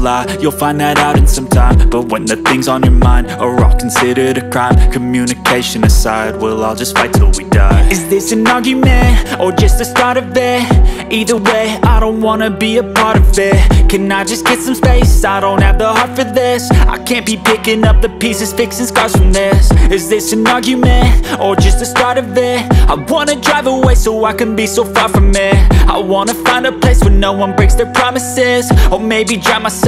lie You'll find that out in some time. But when the things on your mind are all considered a crime. Communication aside, we'll all just fight till we die. Is this an argument, or just the start of it? Either way, I don't wanna be a part of it. Can I just get some space? I don't have the heart for this. I can't be picking up the pieces, fixing scars from this. Is this an argument, or just the start of it? I wanna drive away so I can be so far from it. I wanna find a place where no one breaks their promises. Or maybe drown myself